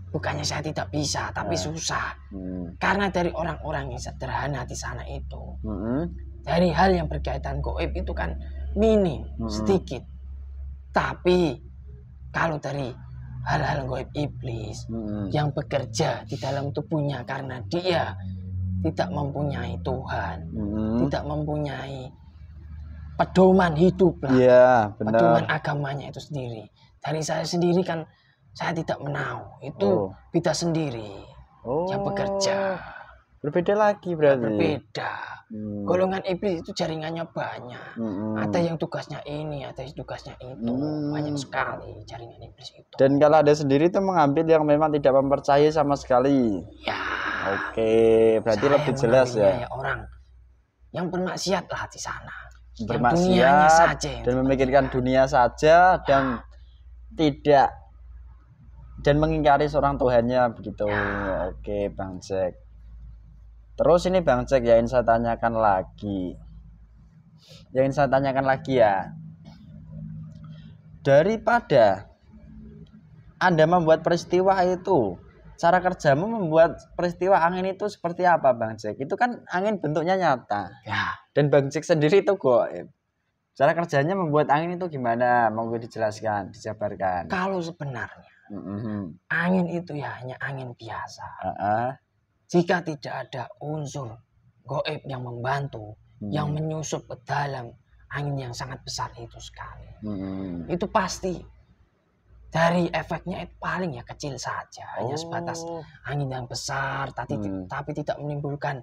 bukannya saya tidak bisa, tapi Ah. susah. Hmm. Karena dari orang-orang yang sederhana di sana itu, Hmm. dari hal yang berkaitan goib itu kan minim, Hmm. sedikit. Tapi kalau dari hal-hal goib iblis Hmm. yang bekerja di dalam tubuhnya karena dia tidak mempunyai Tuhan, Hmm. tidak mempunyai pedoman hidup lah, Iya, pedoman agamanya itu sendiri. Dari saya sendiri kan saya tidak menahu, itu Oh. beda sendiri Oh. yang bekerja, Berbeda lagi berarti. berbeda. Hmm. Golongan iblis itu jaringannya banyak. Hmm. Ada yang tugasnya ini, ada yang tugasnya itu. Hmm. Banyak sekali jaringan iblis itu. Dan kalau ada sendiri itu mengambil yang memang tidak mempercayai sama sekali. ya, Oke, berarti saya lebih jelas mengambilnya ya. orang yang bermaksiat lah di sana. Bermaksiat dan memikirkan dunia saja dan tidak dan mengingkari seorang Tuhannya begitu. Ya. Oke, Bang Jack. Terus ini Bang Jack ya ingin saya tanyakan lagi. Yang ingin saya tanyakan lagi ya. Daripada Anda membuat peristiwa itu, cara kerjamu membuat peristiwa angin itu seperti apa Bang Jack? Itu kan angin bentuknya nyata. Ya, Dan Bang Jack sendiri itu goib. Cara kerjanya membuat angin itu gimana? Monggo dijelaskan, dijabarkan. kalau sebenarnya Mhm. angin itu ya hanya angin biasa. Heeh. Jika tidak ada unsur goib yang membantu, Hmm. yang menyusup ke dalam angin yang sangat besar itu sekali. Mhm. Itu pasti dari efeknya itu paling ya kecil saja, hanya sebatas Oh. angin yang besar, tapi, Hmm. tapi tidak menimbulkan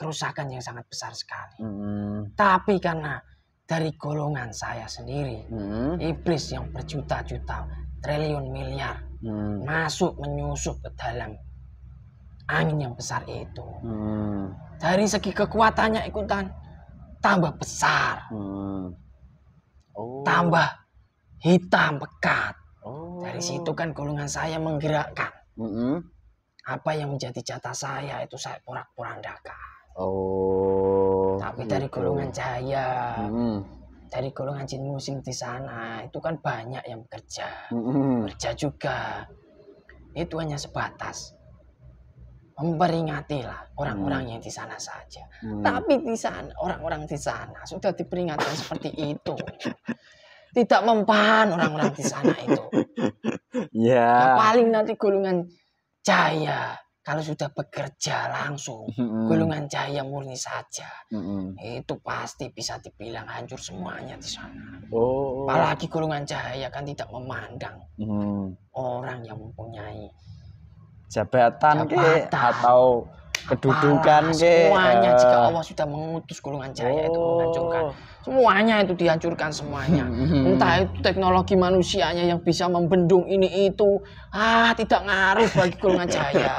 kerusakan yang sangat besar sekali. Mhm. Tapi karena dari golongan saya sendiri, Mhm. iblis yang berjuta-juta, triliun miliar Mhm. masuk menyusup ke dalam angin yang besar itu. Mhm. Dari segi kekuatannya ikutan tambah besar, Mhm. Oh. tambah hitam pekat. Oh. Dari situ kan golongan saya menggerakkan Mhm. apa yang menjadi jatah saya itu saya porak-porandakan. Oh. Tapi dari gitu. golongan cahaya, Mhm. dari golongan jin musing di sana itu kan banyak yang bekerja, Mhm. bekerja juga. Itu hanya sebatas memperingati lah orang-orang yang di sana saja. Mhm. Tapi di sana orang-orang di sana sudah diperingatkan seperti itu. Tidak mempan orang-orang di sana itu. Ya. Nah, paling nanti golongan cahaya kalau sudah bekerja langsung Mhm. golongan cahaya murni saja Mhm. itu pasti bisa dibilang hancur semuanya di sana. Oh. Apalagi golongan cahaya kan tidak memandang Mhm. orang yang mempunyai jabatan, ke Jabatan. atau kedudukan apalah, ke semuanya. Eh, jika Allah sudah mengutus golongan cahaya itu menghancurkan. Oh. semuanya itu dihancurkan semuanya. Entah itu teknologi manusianya yang bisa membendung ini itu. Ah tidak ngaruh bagi golongan cahaya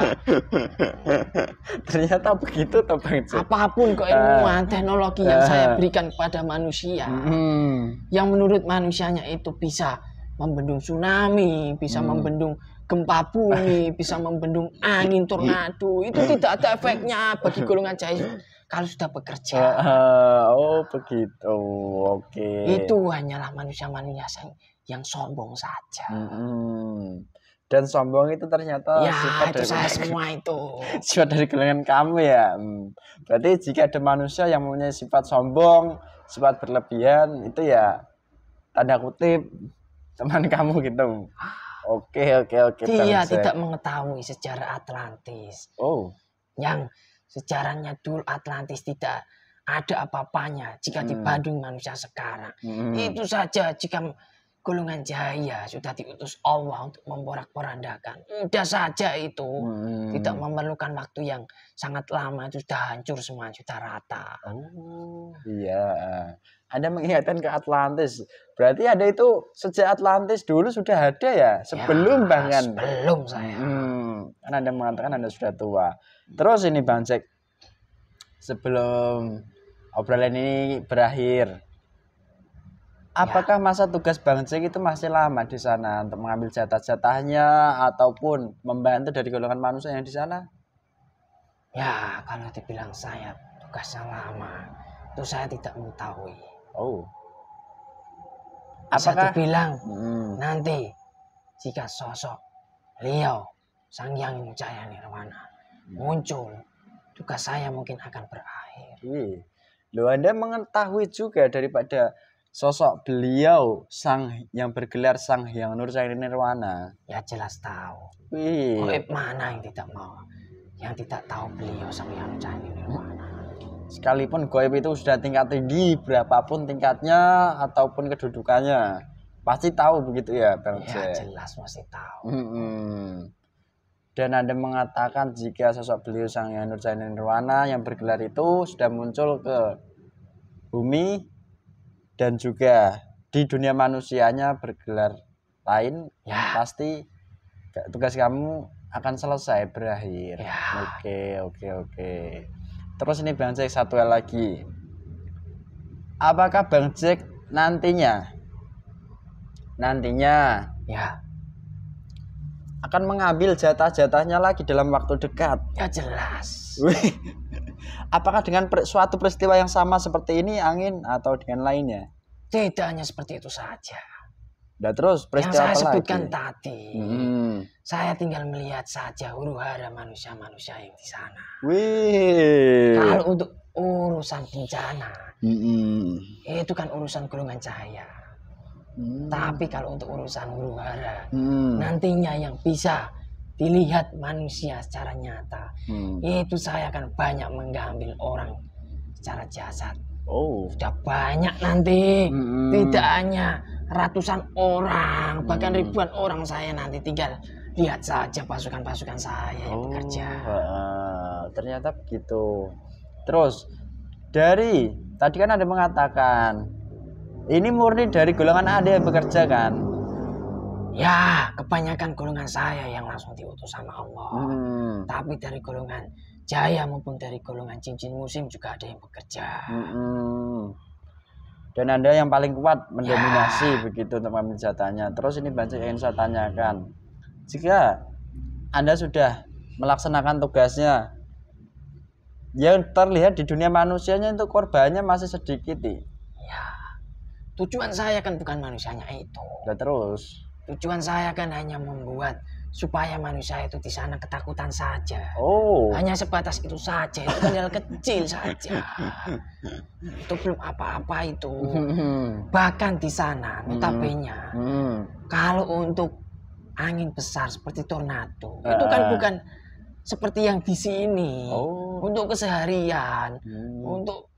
ternyata begitu toh Bang apa pun keilmuan teknologi yang saya eh. berikan kepada manusia Mhm. yang menurut manusianya itu bisa membendung tsunami, bisa Hmm. membendung gempa bumi, bisa membendung angin tornado, itu tidak ada efeknya bagi golongan cahaya kalau sudah bekerja Eh, oh begitu oke itu hanyalah manusia-manusia yang, yang sombong saja. Mm-mm. dan sombong itu ternyata ya sifat itu dari saya semua itu. sifat dari golongan kamu ya Hmm. berarti jika ada manusia yang mempunyai sifat sombong sifat berlebihan itu ya tanda kutip teman kamu gitu oke oke oke Dia tidak mengetahui sejarah Atlantis. oh Yang sejarahnya dulu Atlantis tidak ada apa-apanya jika Hmm. dibanding manusia sekarang. mm. Itu saja jika golongan jaya sudah diutus Allah untuk memporak-porandakan. Mudah saja itu. Mm. Tidak memerlukan waktu yang sangat lama itu sudah hancur semua sudah rata. Oh iya, Anda mengingatkan ke Atlantis. Berarti ada itu sejak Atlantis dulu sudah ada ya, sebelum Ya, bahkan. Sebelum saya. Hmm, kan Anda mengatakan Anda sudah tua. Terus ini Bang Jack, sebelum obrolan ini berakhir, apakah masa tugas Bang Jack itu masih lama di sana untuk mengambil jatah-jatahnya ataupun membantu dari golongan manusia yang di sana? Ya, kalau dibilang saya tugasnya lama, itu saya tidak mengetahui. Oh, Bisa apakah? dibilang Hmm. nanti jika sosok beliau Sang Hyang Jaya Nirwana muncul, tugas saya mungkin akan berakhir. Wih, lo Anda mengetahui juga daripada sosok beliau sang yang bergelar Sang Hyang Nur Sang Nirwana. Ya jelas tahu. Wih, Goib mana yang tidak mau, yang tidak tahu beliau Sang Hyang Jaya Nirwana. Sekalipun goib itu sudah tingkat tinggi, berapapun tingkatnya ataupun kedudukannya, pasti tahu begitu ya, Bang Ya jelas masih tahu. Mm-mm. Dan Anda mengatakan jika sosok beliau Sang Hyang Nur Sang Nirwana yang bergelar itu sudah muncul ke bumi dan juga di dunia manusianya bergelar lain Ya, pasti tugas kamu akan selesai berakhir. Ya. Oke, oke, oke. Terus ini Bang Jack satu hal lagi. Apakah Bang Jack nantinya nantinya ya, akan mengambil jatah-jatahnya lagi dalam waktu dekat? ya jelas. Apakah dengan per- suatu peristiwa yang sama seperti ini angin atau dengan lainnya? Tidak hanya seperti itu saja. Dan terus Yang peristiwa saya apa sebutkan lagi? tadi, Hmm. saya tinggal melihat saja huru hara manusia-manusia yang di sana. Wih. Kalau untuk urusan bencana, Hmm. itu kan urusan golongan cahaya. Hmm. Tapi kalau untuk urusan huru hara, Hmm. nantinya yang bisa dilihat manusia secara nyata, Hmm. itu saya akan banyak mengambil orang secara jasad. Oh. Sudah banyak nanti. Hmm. Tidak hanya ratusan orang, bahkan Hmm. ribuan orang saya nanti tinggal lihat saja pasukan-pasukan saya yang Oh, bekerja. heeh. ternyata begitu. Terus dari tadi kan ada mengatakan ini murni dari golongan Anda yang bekerja kan? Ya, kebanyakan golongan saya yang langsung diutus sama Allah. Hmm. Tapi dari golongan jaya maupun dari golongan cincin musim juga ada yang bekerja. Mm-mm. Dan Anda yang paling kuat mendominasi begitu untuk mengambil jatahnya. Terus ini banyak yang saya tanyakan. Jika Anda sudah melaksanakan tugasnya yang terlihat di dunia manusianya itu korbannya masih sedikit nih. Ya, tujuan saya kan bukan manusianya itu. Dan terus Tujuan saya kan hanya membuat supaya manusia itu di sana ketakutan saja. oh Hanya sebatas itu saja, itu hal kecil saja. Itu belum apa-apa itu. Bahkan di sana, notabene, Hmm. kalau untuk angin besar seperti tornado, itu kan Ah. bukan seperti yang di sini. Oh. Untuk keseharian, Hmm. untuk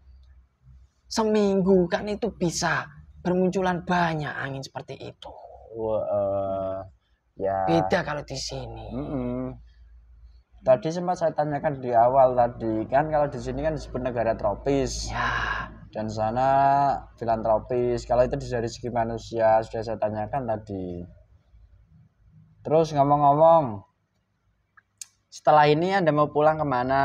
seminggu kan itu bisa bermunculan banyak angin seperti itu. Wah, eh, ya. Beda kalau di sini. Mm-mm. Tadi sempat saya tanyakan di awal tadi kan kalau di sini kan disebut negara tropis Ya, dan sana filantropis. Kalau itu dari segi manusia sudah saya tanyakan tadi. Terus ngomong-ngomong, setelah ini Anda mau pulang ke mana?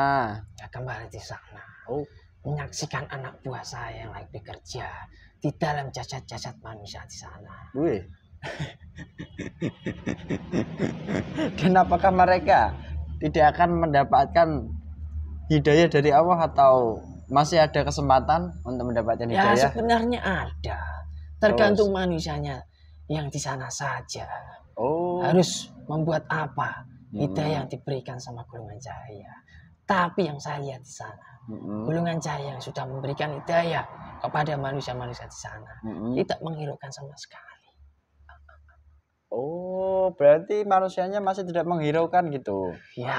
ya kembali di sana. Oh, Menyaksikan anak buah saya yang lagi bekerja di dalam jasad-jasad manusia di sana. wih. Dan apakah mereka tidak akan mendapatkan hidayah dari Allah atau masih ada kesempatan untuk mendapatkan Ya hidayah sebenarnya ada. Tergantung manusianya yang di sana saja. oh Harus membuat apa Hmm. hidayah yang diberikan sama golongan cahaya. Tapi yang saya lihat di sana, Mm-mm. golongan cahaya yang sudah memberikan hidayah kepada manusia-manusia di sana Mm-mm. tidak menghiraukan sama sekali. Oh berarti manusianya masih tidak menghiraukan gitu Ya,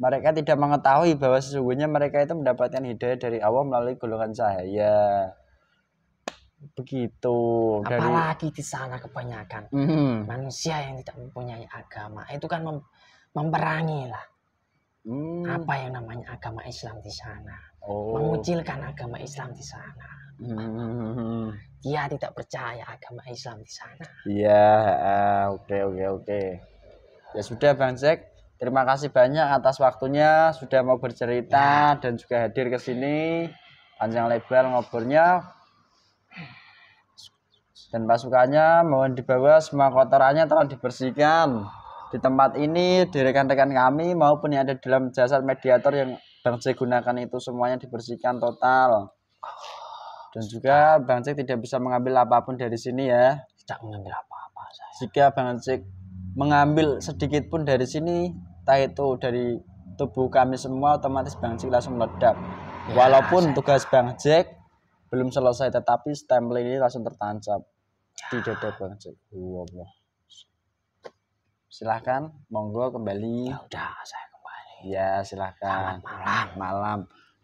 mereka tidak mengetahui bahwa sesungguhnya mereka itu mendapatkan hidayah dari Allah melalui golongan cahaya begitu dari apalagi di sana kebanyakan Mhm. manusia yang tidak mempunyai agama itu kan mem- memperangi lah Hmm. apa yang namanya agama Islam di sana, oh mengucilkan agama Islam di sana. Hmm. Dia tidak percaya agama Islam di sana. Iya, oke oke oke. Ya sudah Bang Jack, terima kasih banyak atas waktunya sudah mau bercerita dan juga hadir ke sini. Panjang lebar ngobrolnya. Dan pasukannya mohon dibawa semua kotorannya tolong dibersihkan. Di tempat ini di rekan-rekan kami maupun yang ada dalam jasad mediator yang Bang gunakan itu semuanya dibersihkan total. Dan juga Bang Jack tidak bisa mengambil apa pun dari sini ya Tidak mengambil apa-apa saya. jika Bang Cik mengambil sedikit pun dari sini, entah itu dari tubuh kami semua, otomatis Bang Cik langsung meledak. Ya, Walaupun saya- tugas Bang Cik belum selesai, tetapi stempel ini langsung tertancap di dada Bang Cik. Allah. Silahkan, monggo kembali. Ya udah saya kembali. Ya, silahkan. Selamat malam. Malam.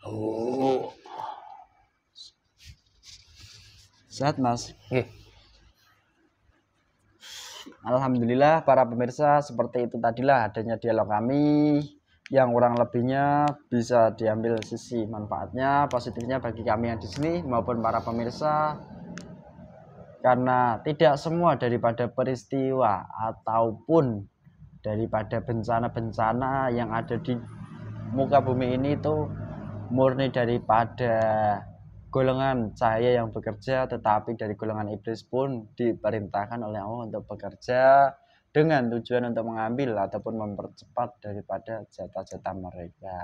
Oh. Sehat, Mas. Oke. Alhamdulillah para pemirsa seperti itu tadilah adanya dialog kami yang kurang lebihnya bisa diambil sisi manfaatnya positifnya bagi kami yang di sini maupun para pemirsa karena tidak semua daripada peristiwa ataupun daripada bencana-bencana yang ada di muka bumi ini itu murni daripada golongan cahaya yang bekerja tetapi dari golongan iblis pun diperintahkan oleh Allah untuk bekerja dengan tujuan untuk mengambil ataupun mempercepat daripada jatah-jatah mereka.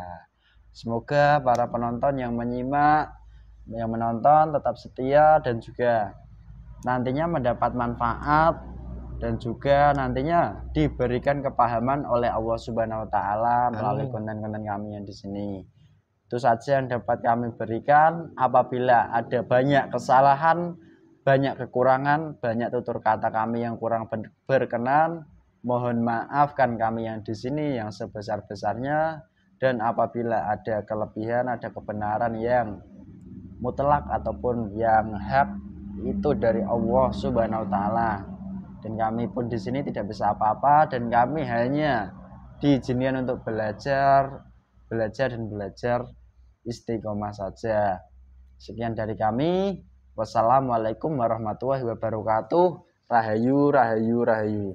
Semoga para penonton yang menyimak yang menonton tetap setia dan juga nantinya mendapat manfaat dan juga nantinya diberikan kepahaman oleh Allah Subhanahu wa taala melalui konten-konten kami yang di sini. Itu saja yang dapat kami berikan. Apabila ada banyak kesalahan, banyak kekurangan, banyak tutur kata kami yang kurang ber- berkenan, mohon maafkan kami yang di sini yang sebesar-besarnya. Dan apabila ada kelebihan, ada kebenaran yang mutlak ataupun yang hak itu dari Allah Subhanahu wa taala. Dan kami pun di sini tidak bisa apa-apa dan kami hanya diizinkan untuk belajar, belajar dan belajar istiqomah saja. Sekian dari kami. Wassalamualaikum warahmatullahi wabarakatuh. Rahayu, rahayu, rahayu.